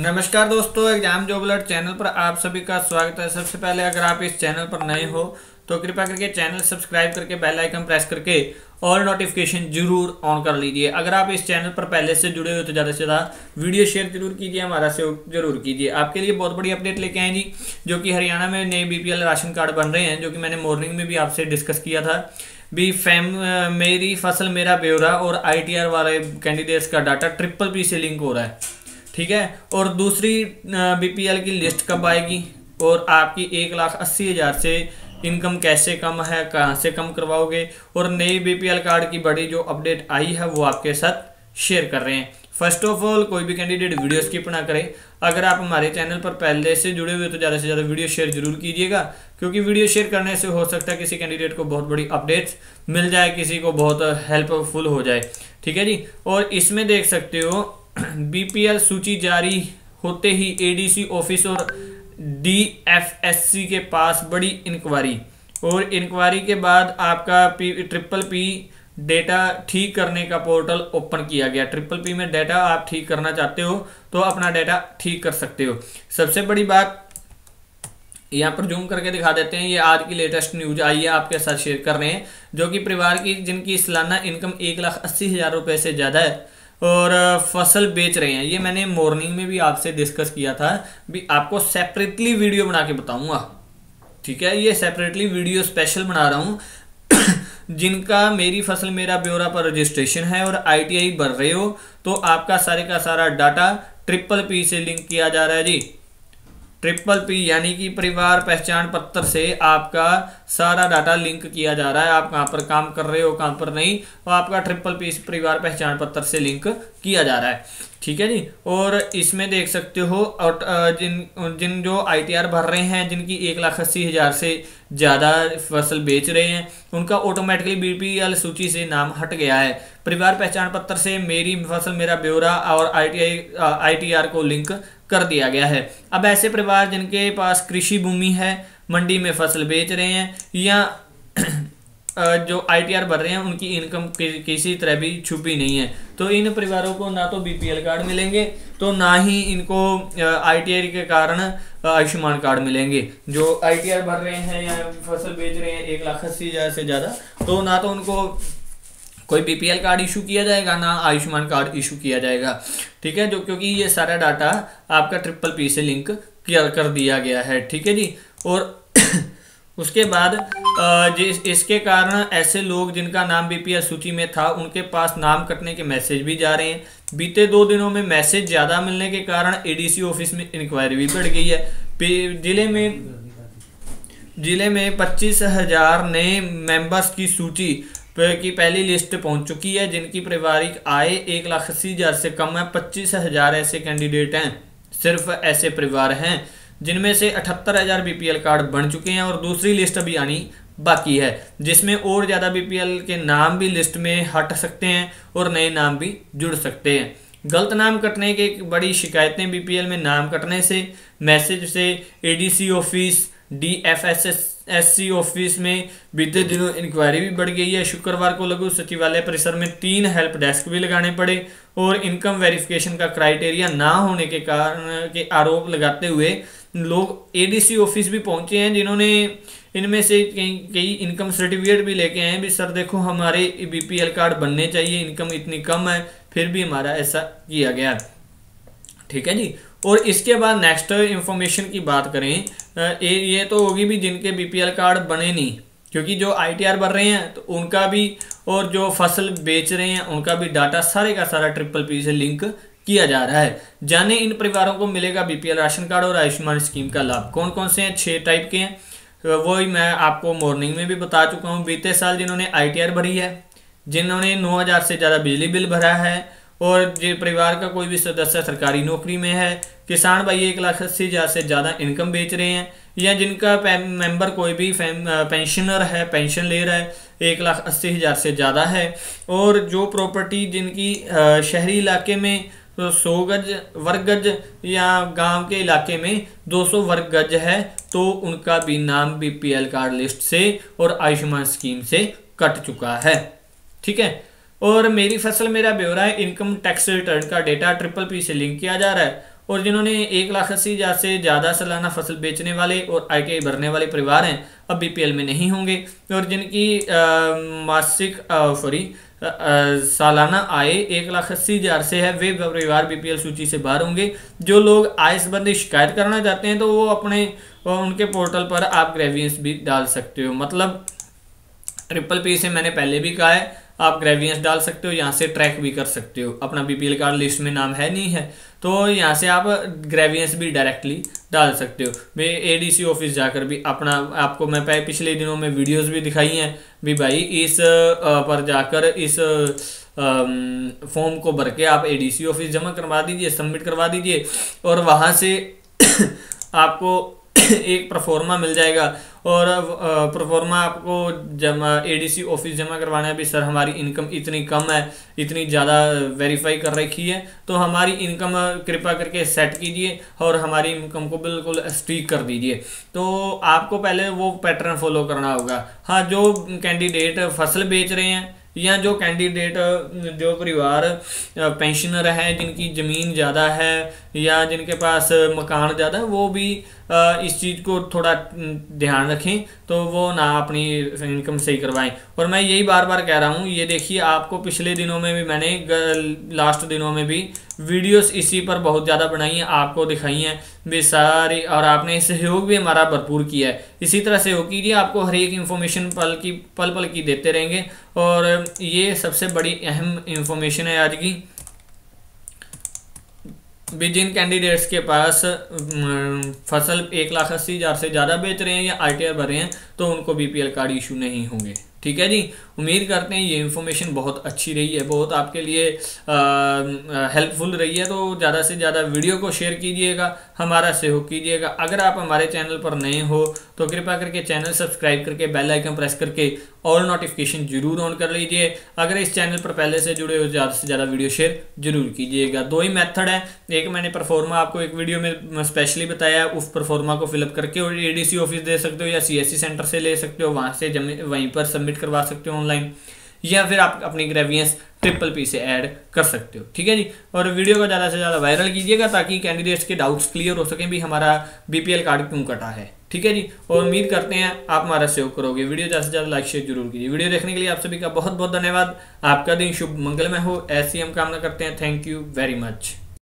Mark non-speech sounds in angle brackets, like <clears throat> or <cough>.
नमस्कार दोस्तों, exam job alert channel पर आप सभी का स्वागत है। सबसे पहले अगर आप इस चैनल पर नए हो तो कृपया करके चैनल सब्सक्राइब करके बेल आइकन प्रेस करके ऑल नोटिफिकेशन ज़रूर ऑन कर लीजिए। अगर आप इस चैनल पर पहले से जुड़े हो तो ज़्यादा से ज़्यादा वीडियो शेयर ज़रूर कीजिए, हमारा सहयोग ज़रूर कीजिए। आपके लिए बहुत बड़ी अपडेट लेके आए जी, जो कि हरियाणा में नए बीपीएल राशन कार्ड बन रहे हैं, जो कि मैंने मॉर्निंग में भी आपसे डिस्कस किया था। भी फैम मेरी फ़सल, मेरा ब्यौरा और आईटीआर वाले कैंडिडेट्स का डाटा ट्रिपल पी से लिंक हो रहा है। ठीक है? और दूसरी बीपीएल की लिस्ट कब आएगी? और आपकी एक लाख अस्सी हज़ार से इनकम कैसे कम है, कहाँ से कम करवाओगे? और नई बीपीएल कार्ड की बड़ी जो अपडेट आई है, वो आपके साथ शेयर कर रहे हैं। फ़र्स्ट ऑफ़ ऑल कोई भी कैंडिडेट वीडियो स्किप ना करें। अगर आप हमारे चैनल पर पहले से जुड़े हुए तो ज़्यादा से ज़्यादा वीडियो शेयर ज़रूर कीजिएगा। क्योंकि वीडियो शेयर करने से हो सकता है किसी कैंडिडेट को बहुत बड़ी अपडेट्स मिल जाए, किसी को बहुत हेल्पफुल हो जाए। ठीक है जी? और इसमें देख सकते हो बीपीएल सूची जारी होते ही एडीसी ऑफ़िस और डीएफएससी के पास बड़ी इंक्वायरी और इंक्वायरी के बाद आपका पी ट्रिपल पी डेटा ठीक करने का पोर्टल ओपन किया गया। ट्रिपल पी में डेटा आप ठीक करना चाहते हो तो अपना डेटा ठीक कर सकते हो। सबसे बड़ी बात, यहाँ पर जूम करके दिखा देते हैं, ये आज की लेटेस्ट न्यूज़ आई है, आपके साथ शेयर कर रहे हैं, जो कि परिवार की जिनकी सालाना इनकम एक लाख अस्सी हज़ार रुपए से ज़्यादा है। और फ़सल बेच रहे हैं। ये मैंने मॉर्निंग में भी आपसे डिस्कस किया था। भी आपको सेपरेटली वीडियो बना के बताऊँगा। ठीक है? ये सेपरेटली वीडियो स्पेशल बना रहा हूँ। <coughs> जिनका मेरी फ़सल, मेरा ब्यौरा पर रजिस्ट्रेशन है और आईटीआई भर रहे हो तो आपका सारे का सारा डाटा ट्रिपल पी से लिंक किया जा रहा है। जी? ट्रिपल पी यानी कि परिवार पहचान पत्र से आपका सारा डाटा लिंक किया जा रहा है। आप कहाँ पर काम कर रहे हो, कहाँ पर नहीं तो आपका ट्रिपल पी परिवार पहचान पत्र से लिंक किया जा रहा है। ठीक है जी? और इसमें देख सकते हो, और जिन जिन जो आईटीआर भर रहे हैं, जिनकी एक लाख अस्सी हज़ार से ज़्यादा फ़सल बेच रहे हैं, उनका ऑटोमेटिकली बीपीएल सूची से नाम हट गया है। परिवार पहचान पत्र से मेरी फ़सल, मेरा ब्यौरा और आईटीआई आईटीआर को लिंक कर दिया गया है। अब ऐसे परिवार जिनके पास कृषि भूमि है, मंडी में फ़सल बेच रहे हैं या <clears throat> जो आईटीआर भर रहे हैं, उनकी इनकम किसी तरह भी छुपी नहीं है। तो इन परिवारों को ना तो बीपीएल कार्ड मिलेंगे तो ना ही इनको आईटीआर के कारण आयुष्मान कार्ड मिलेंगे। जो आईटीआर भर रहे हैं या फ़सल बेच रहे हैं, एक लाख अस्सी हज़ार से ज़्यादा तो ना तो उनको कोई बीपीएल कार्ड इशू किया जाएगा ना आयुष्मान कार्ड इशू किया जाएगा। ठीक है? जो क्योंकि ये सारा डाटा आपका ट्रिपल पी से लिंक किया कर दिया गया है। ठीक है जी? और <clears throat> उसके बाद जिस, इसके कारण ऐसे लोग जिनका नाम बीपीएल सूची में था, उनके पास नाम कटने के मैसेज भी जा रहे हैं। बीते दो दिनों में मैसेज ज़्यादा मिलने के कारण एडीसी ऑफ़िस में इंक्वायरी भी बढ़ गई है। ज़िले में ज़िले में पच्चीस हज़ार नए मेंबर्स की सूची की पहली लिस्ट पहुँच चुकी है, जिनकी पारिवारिक आय एक लाख अस्सी हज़ार से कम है। पच्चीस हज़ार ऐसे कैंडिडेट हैं, सिर्फ़ ऐसे परिवार हैं, जिनमें से अठहत्तर हज़ार बीपीएल कार्ड बन चुके हैं और दूसरी लिस्ट अभी आनी बाकी है, जिसमें और ज़्यादा बीपीएल के नाम भी लिस्ट में हट सकते हैं और नए नाम भी जुड़ सकते हैं। गलत नाम कटने के बड़ी शिकायतें बीपीएल में नाम कटने से, मैसेज से एडीसी ऑफ़िस डीएफएसएससी ऑफ़िस में बीते दिनों इंक्वायरी भी बढ़ गई है। शुक्रवार को लघु सचिवालय परिसर में तीन हेल्प डेस्क भी लगाने पड़े और इनकम वेरिफिकेशन का क्राइटेरिया ना होने के कारण, के आरोप लगाते हुए लोग एडीसी ऑफ़िस भी पहुँचे हैं, जिन्होंने इनमें से कई कई इनकम सर्टिफिकेट भी लेके आए भी सर, देखो, हमारे बीपीएल कार्ड बनने चाहिए इनकम इतनी कम है, फिर भी हमारा ऐसा किया गया। ठीक है जी? और इसके बाद नेक्स्ट इंफॉर्मेशन की बात करें ये तो होगी भी जिनके बीपीएल कार्ड बने नहीं, क्योंकि जो आईटीआर भर रहे हैं तो उनका भी और जो फ़सल बेच रहे हैं, उनका भी डाटा सारे का सारा ट्रिपल पी से लिंक किया जा रहा है। जाने इन परिवारों को मिलेगा बीपीएल राशन कार्ड और आयुष्मान स्कीम का लाभ। कौन कौन से हैं? छः टाइप के हैं। वो ही मैं आपको मॉर्निंग में भी बता चुका हूँ। बीते साल जिन्होंने आईटीआर भरी है, जिन्होंने नौ हज़ार से ज़्यादा बिजली बिल भरा है और जिन परिवार का कोई भी सदस्य सरकारी नौकरी में है, किसान भाई एक लाख अस्सी हज़ार से ज़्यादा इनकम बेच रहे हैं, या जिनका मेंबर कोई भी पेंशनर है पेंशन ले रहा है, एक लाख अस्सी हज़ार से ज़्यादा है, और जो प्रॉपर्टी जिनकी शहरी इलाके में तो सौ गज वर्ग गज या गाँव के इलाके में 200 वर्ग गज है तो उनका भी नाम बीपीएल कार्ड लिस्ट से और आयुष्मान स्कीम से कट चुका है। ठीक है? और मेरी फ़सल, मेरा ब्यौरा है इनकम टैक्स रिटर्न का डेटा ट्रिपल पी से लिंक किया जा रहा है। और जिन्होंने एक लाख अस्सी हज़ार से ज़्यादा सालाना फ़सल बेचने वाले और आई भरने वाले परिवार हैं, अब बीपीएल में नहीं होंगे। और जिनकी मासिक सॉरी सालाना आय एक लाख अस्सी हज़ार से है, वे परिवार बीपीएल सूची से बाहर होंगे। जो लोग आय संबंधी शिकायत करना चाहते हैं तो वो अपने उनके पोर्टल पर आप ग्रेवियंस भी डाल सकते हो। मतलब ट्रिपल पी से मैंने पहले भी कहा है आप ग्रेवियंस डाल सकते हो, यहाँ से ट्रैक भी कर सकते हो। अपना बीपीएल कार्ड लिस्ट में नाम है, नहीं है तो यहाँ से आप ग्रेवियंस भी डायरेक्टली डाल सकते हो। मैं एडीसी ऑफ़िस जाकर भी अपना, आपको मैं पिछले दिनों में वीडियोस भी दिखाई हैं, भी भाई, इस पर जाकर इस फॉर्म को भर के आप एडीसी ऑफ़िस जमा करवा दीजिए सबमिट करवा दीजिए, और वहाँ से <coughs> आपको <coughs> एक प्रोफोर्मा मिल जाएगा। और प्रोफोर्मा आपको जमा एडीसी ऑफ़िस जमा करवाना है भी सर, हमारी इनकम इतनी कम है, इतनी ज़्यादा वेरीफाई कर रखी है तो हमारी इनकम कृपा करके सेट कीजिए और हमारी इनकम को बिल्कुल स्ट्रीक कर दीजिए। तो आपको पहले वो पैटर्न फॉलो करना होगा। हाँ जो कैंडिडेट फ़सल बेच रहे हैं या जो कैंडिडेट जो परिवार पेंशनर हैं, जिनकी ज़मीन ज़्यादा है या जिनके पास मकान ज़्यादा वो भी इस चीज़ को थोड़ा ध्यान रखें तो वो ना अपनी इनकम सही करवाएँ। और मैं यही बार बार कह रहा हूँ, ये देखिए, आपको पिछले दिनों में भी मैंने लास्ट दिनों में भी वीडियोस इसी पर बहुत ज़्यादा बनाई हैं, आपको दिखाई हैं भी सारी, और आपने सहयोग भी हमारा भरपूर किया है। इसी तरह सहयोग कीजिए, आपको हर एक इन्फॉर्मेशन पल की पल पल की देते रहेंगे। और ये सबसे बड़ी अहम इन्फॉर्मेशन है आज की। भी जिन कैंडिडेट्स के पास फ़सल एक लाख अस्सी हज़ार से ज़्यादा बेच रहे हैं या आई टी आर भर रहे हैं तो उनको B P L card issue नहीं होंगे। ठीक है जी? उम्मीद करते हैं ये इन्फॉर्मेशन बहुत अच्छी रही है, बहुत आपके लिए हेल्पफुल रही है तो ज़्यादा से ज़्यादा वीडियो को शेयर कीजिएगा, हमारा सहयोग कीजिएगा। अगर आप हमारे चैनल पर नए हो तो कृपा करके चैनल सब्सक्राइब करके बेल आइकन प्रेस करके ऑल नोटिफिकेशन ज़रूर ऑन कर लीजिए। अगर इस चैनल पर पहले से जुड़े हो, ज़्यादा से ज़्यादा वीडियो शेयर ज़रूर कीजिएगा। दो ही मेथड है। एक मैंने परफॉर्मा आपको एक वीडियो में स्पेशली बताया, उस परफॉर्मा को फिलअप करके और एडीसी ऑफ़िस दे सकते हो या सीएससी सेंटर से ले सकते हो, वहाँ से वहीं पर सबमिट करवा सकते हो ऑनलाइन या फिर आप अपनी ग्रेवियंस ट्रिपल पी से ऐड कर सकते हो, ठीक है जी? और वीडियो को ज़्यादा से ज़्यादा वायरल कीजिएगा ताकि कैंडिडेट्स के डाउट्स क्लियर हो सकें भी हमारा बीपीएल कार्ड क्यों कटा है, ठीक है जी? और उम्मीद करते हैं आप हमारा सहयोग करोगे। वीडियो ज़्यादा से ज़्यादा लाइक शेयर ज़रूर कीजिए। वीडियो देखने के लिए आप सभी का बहुत बहुत धन्यवाद। आपका दिन शुभ मंगलमय हो। ऐसी हम कामना करते हैं। Thank you very much